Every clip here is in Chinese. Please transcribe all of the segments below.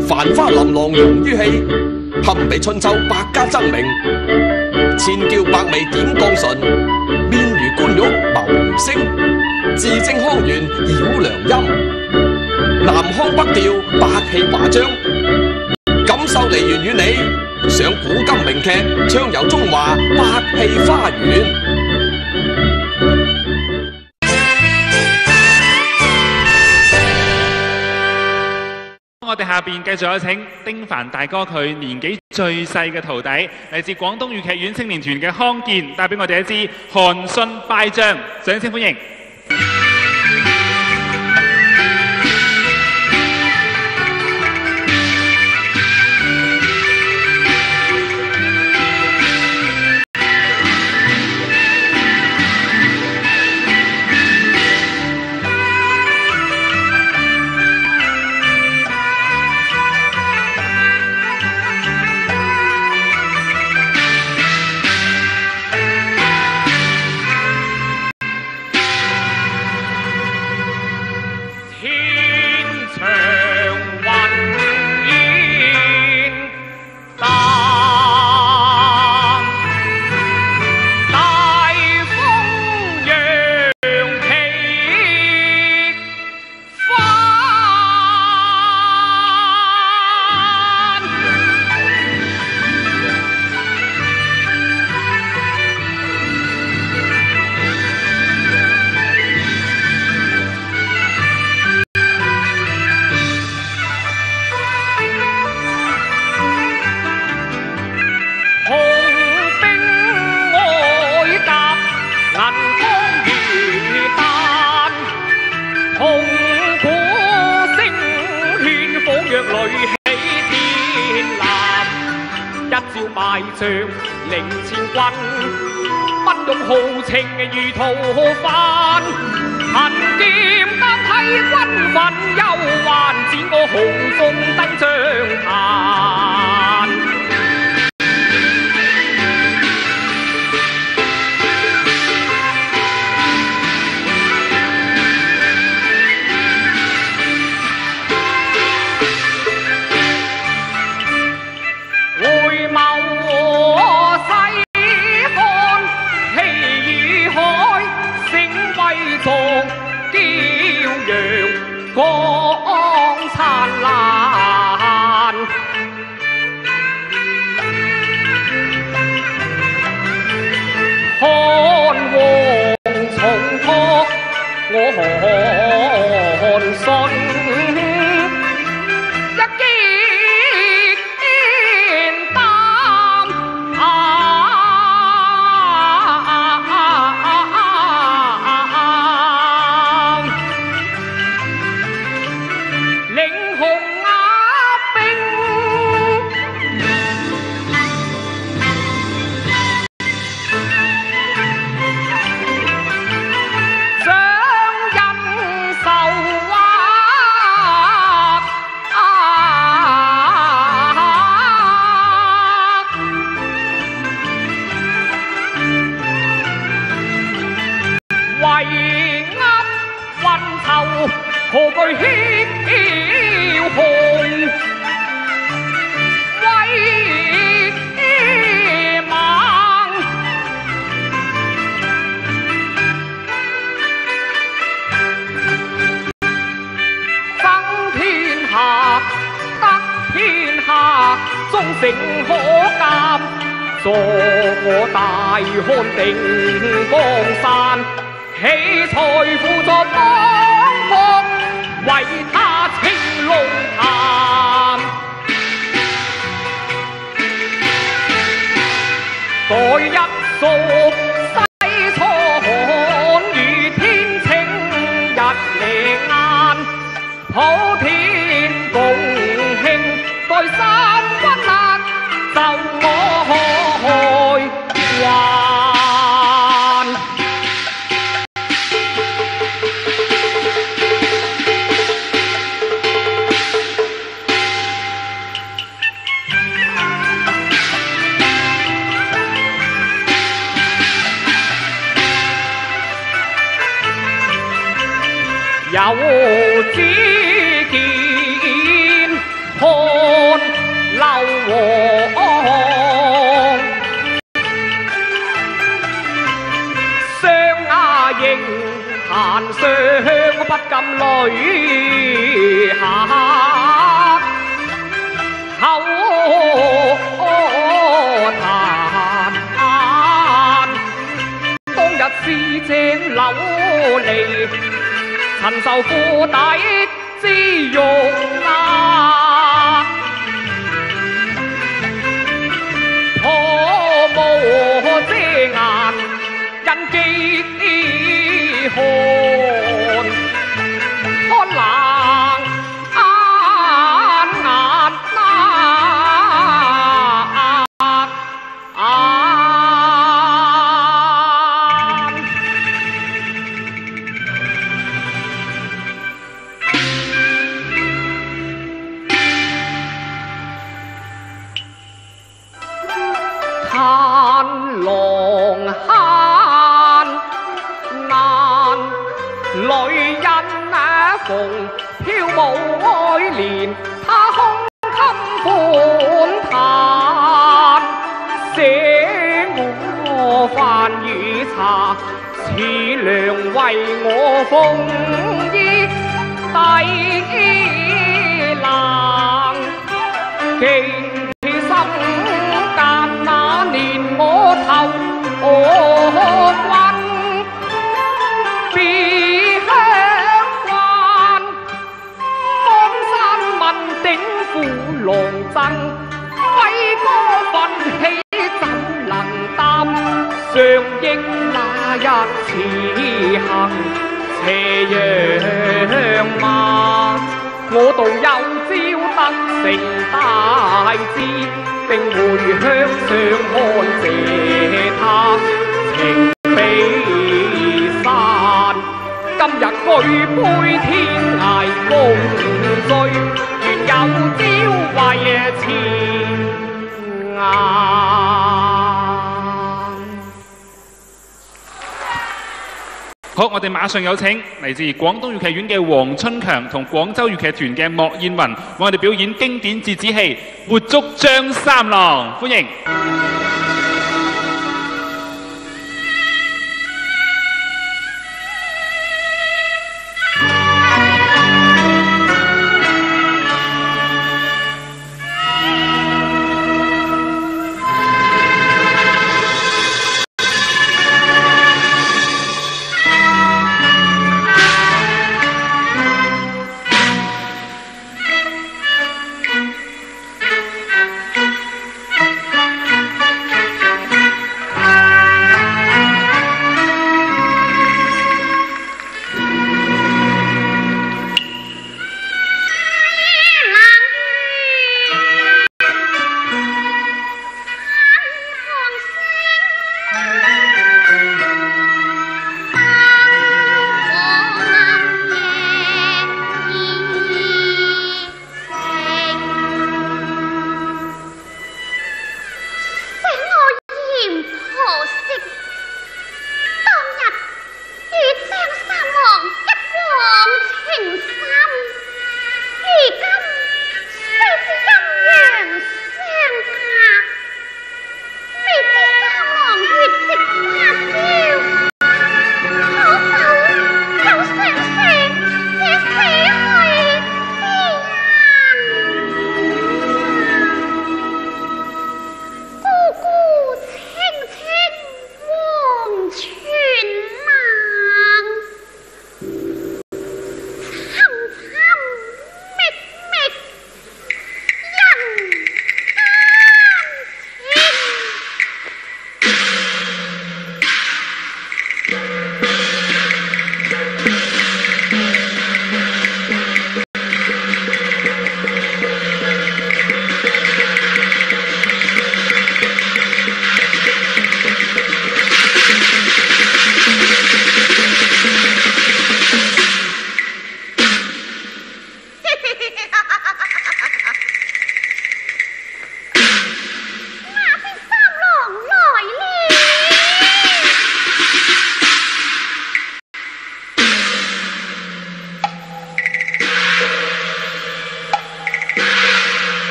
繁花琳琅融於戲，堪比春秋百家爭鳴。千娇百媚點絳唇，面如冠玉眸如星，字正腔圓繞良音。南腔北调百戲華章，感受梨園與你，上古今名劇，暢遊中華百戏花園。我哋下邊繼續有請丁凡大哥佢年紀最細嘅徒弟，嚟自廣東粵劇院青年團嘅康健，帶俾我哋一支韓信敗將，掌聲歡迎。起财富作邦国，为他称龙潭。待一扫 泪下口谈当日师正流离曾受过大之辱行斜陽馬。我道有朝得成大志，定回鄉上看谢他情比山。今日举杯天涯共醉，愿有朝为前好，我哋馬上有請嚟自廣東粵劇院嘅黃春強同廣州粵劇團嘅莫燕雲，為我哋表演經典折子戲《活捉張三郎》，歡迎。「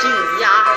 遲呀。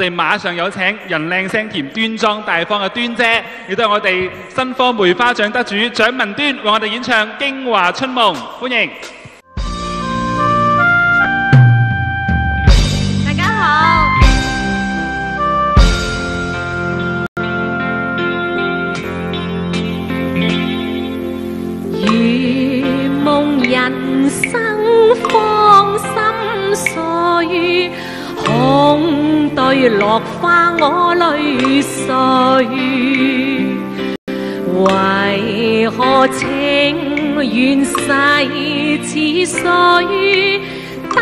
我哋馬上有請人靚聲甜、端莊大方嘅端姐，亦都係我哋新科梅花獎得主蔣文端，為我哋演唱《京華春夢》，歡迎。落花我泪垂。为何情缘逝似水，大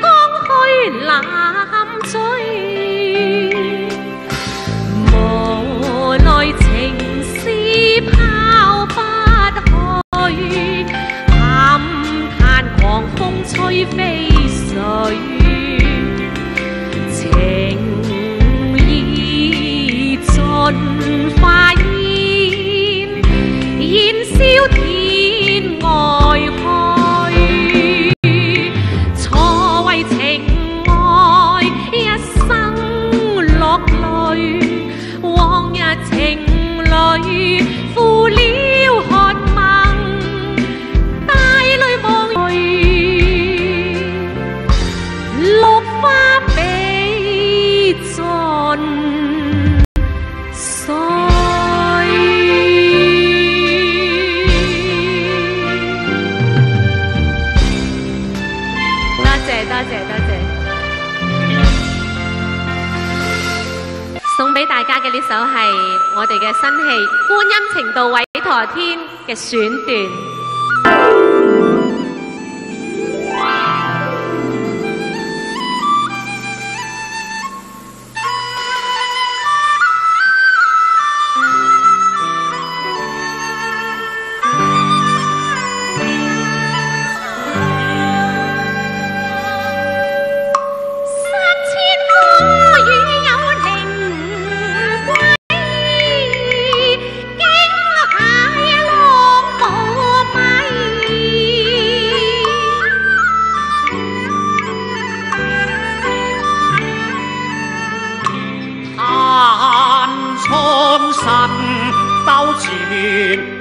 江去揽追？无奈情丝抛不去，感叹狂风吹飞水。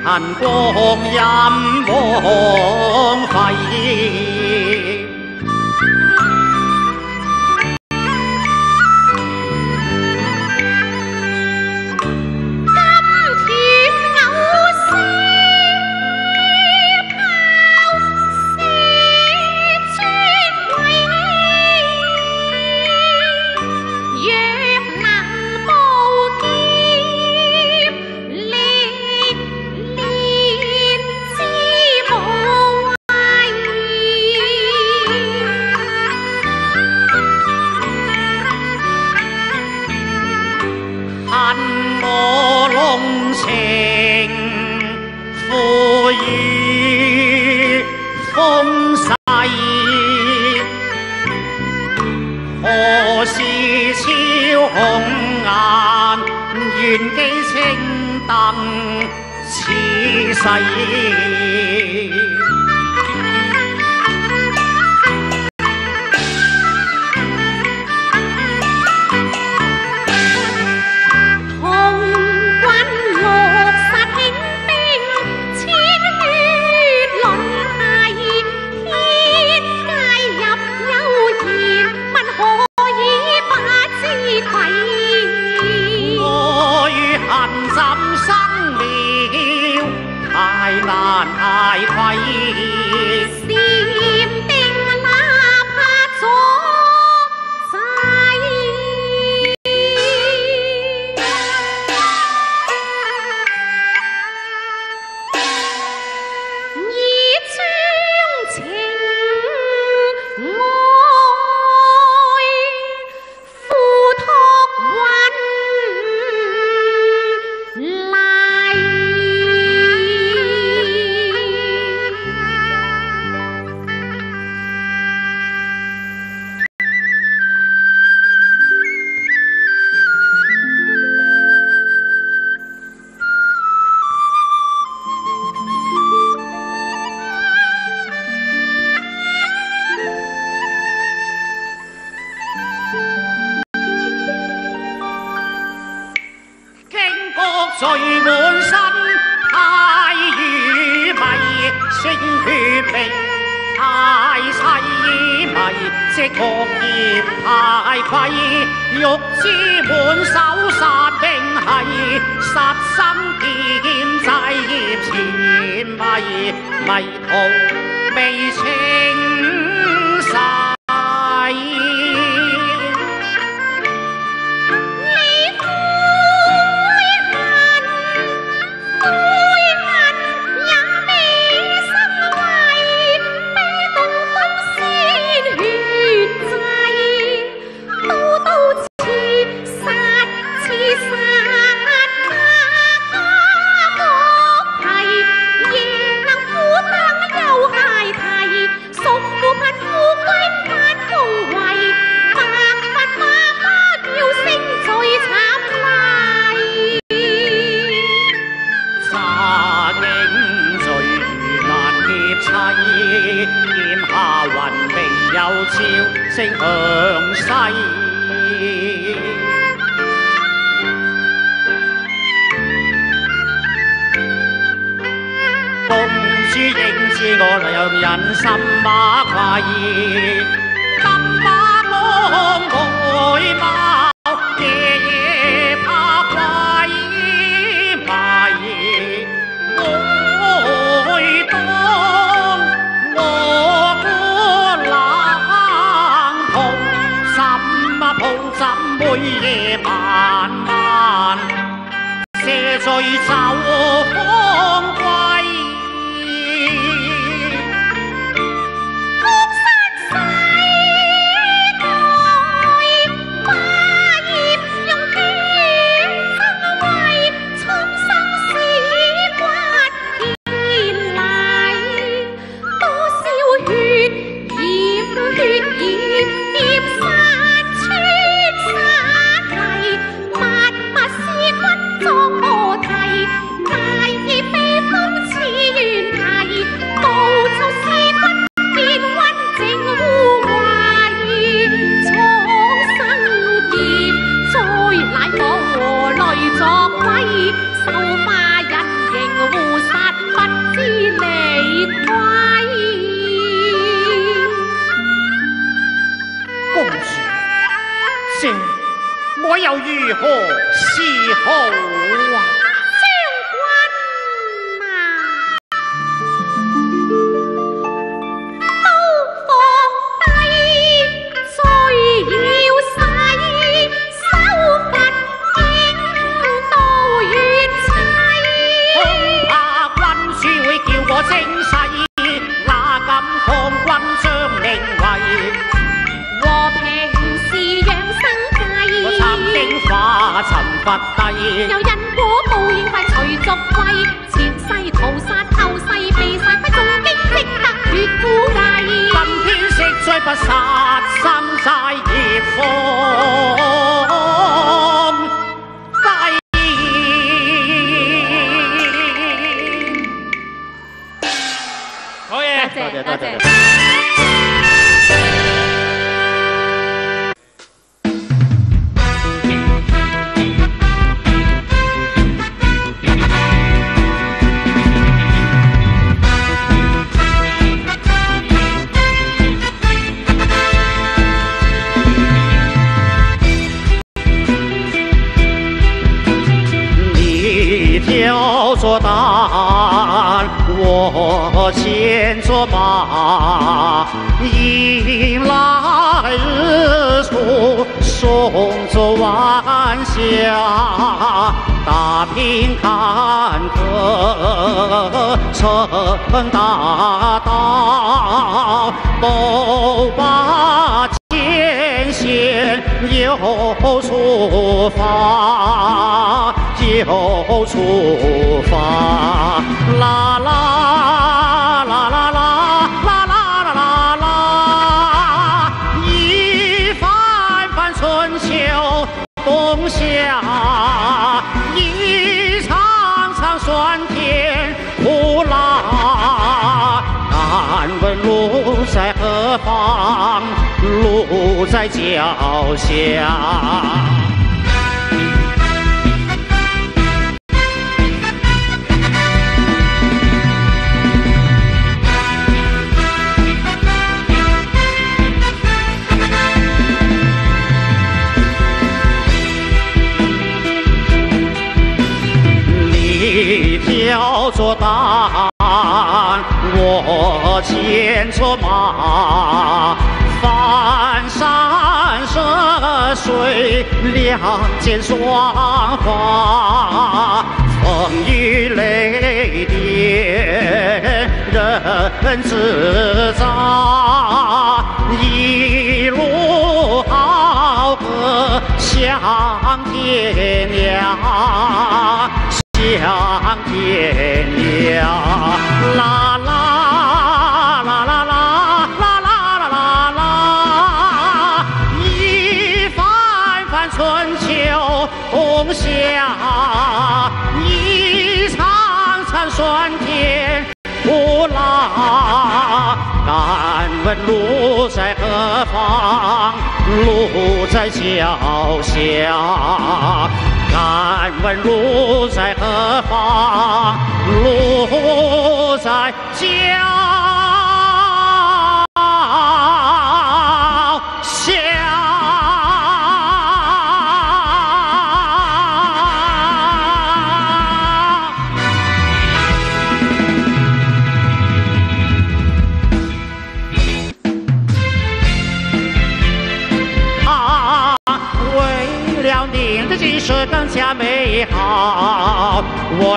หันโกงยามโบงไฟ 的确业太亏欲知满手杀兵器杀心剑制业前迷迷途未清成大道都把艰险，又出发，又出发啦啦。在脚下你挑着担我牵着马两肩霜花，风雨雷电人自在，一路好歌向天涯。向天涯，酸甜苦辣。敢问路在何方？路在脚下。敢问路在何方？路在脚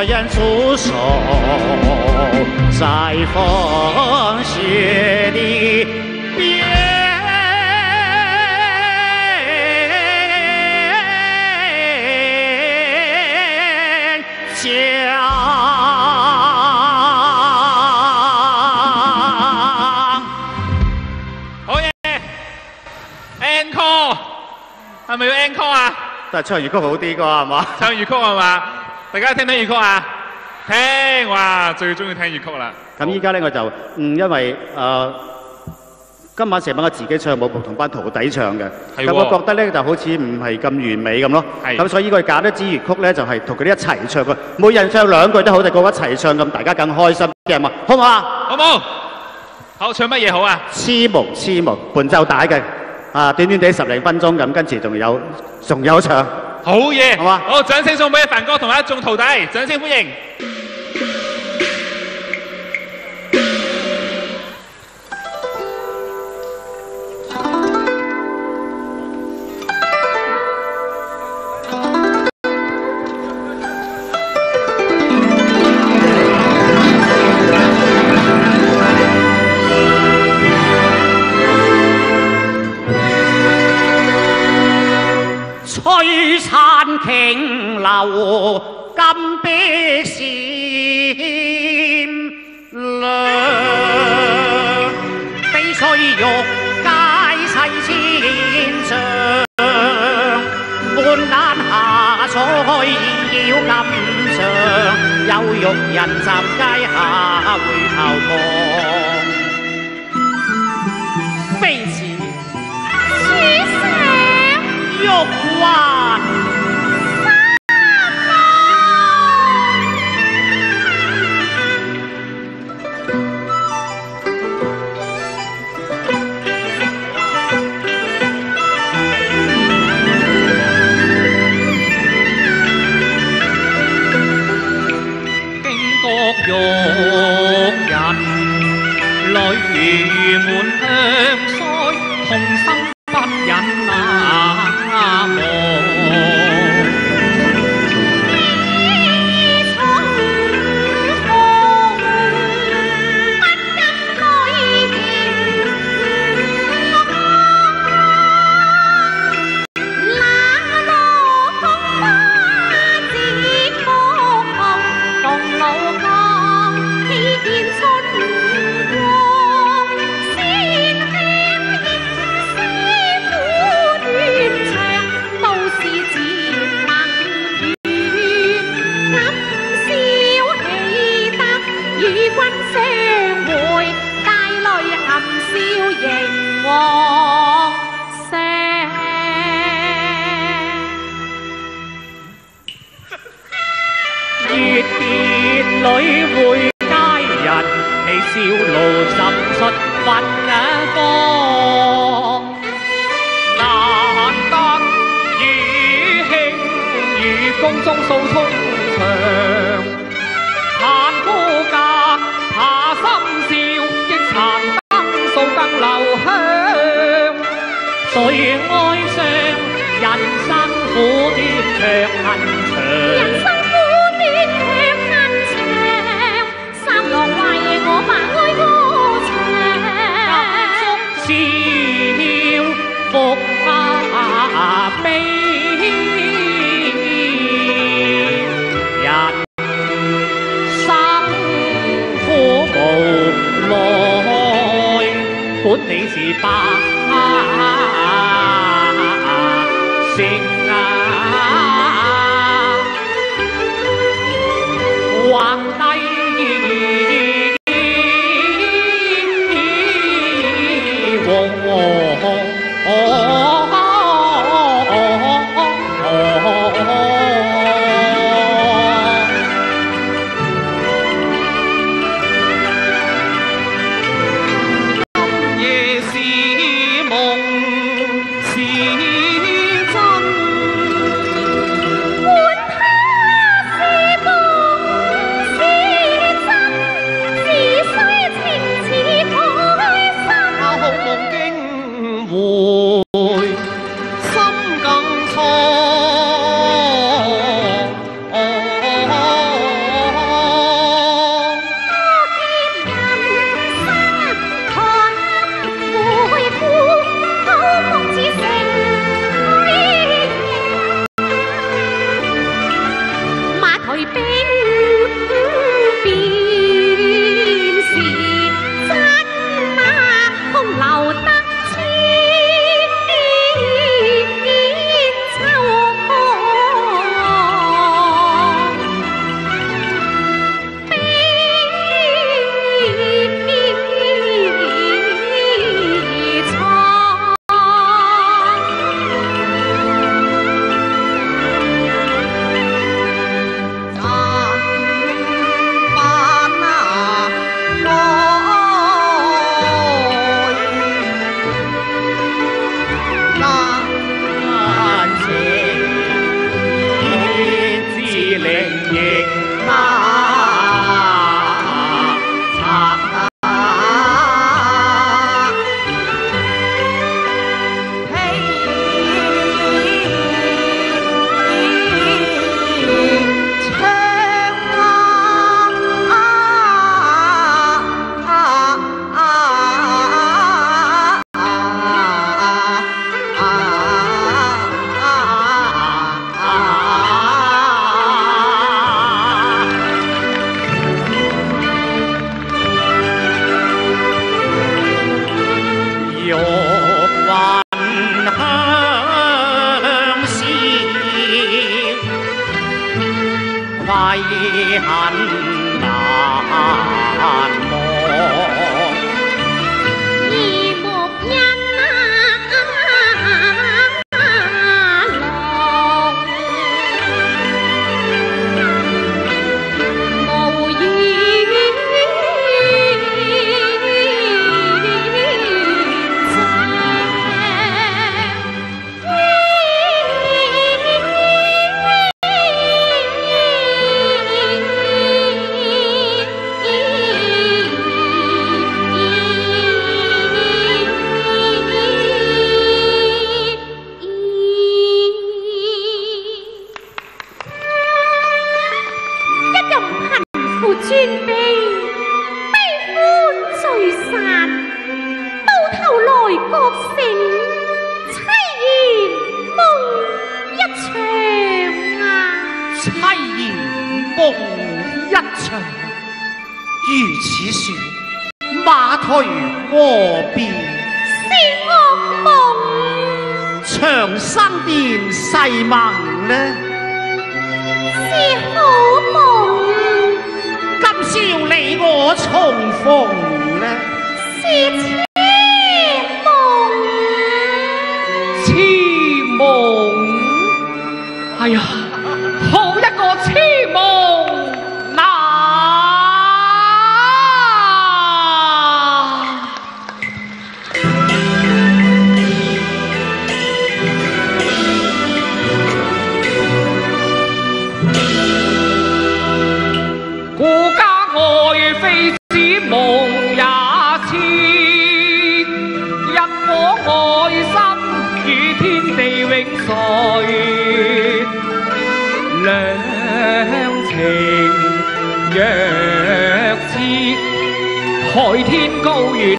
我愿驻守在风雪的边疆。好嘢，encore 係咪要 encore 啊？都係唱粵曲好啲啩係嘛？唱粵曲係嘛？大家聽唔聽粵曲啊？聽，哇！最中意聽粵曲啦。咁依家咧我就嗯，因為誒、呃今晚成晚我自己唱冇同班徒弟唱嘅，係喎咁我覺得咧就好似唔係咁完美咁咯。系咁所以我哋揀一支粵曲咧，就係同佢哋一齊唱嘅，每人唱兩句都好，就個個一齊唱咁，大家更開心嘅嘛，好唔好啊？好冇？好，唱乜嘢好啊？黐毛黐毛伴奏帶嘅，啊短短地十零分鐘咁，跟住仲有仲有唱。好嘢，好嘛好，掌声送俾凡哥同埋一眾徒弟，掌聲歡迎。金碧闪亮翡翠玉皆世千丈半丹下坐去要暗上有玉人站街下回头望非是书生玉华与君相会，带泪含笑迎往昔。月别里会佳人，你笑露渗出芬芳。难得与卿与宫中诉衷 海天高远，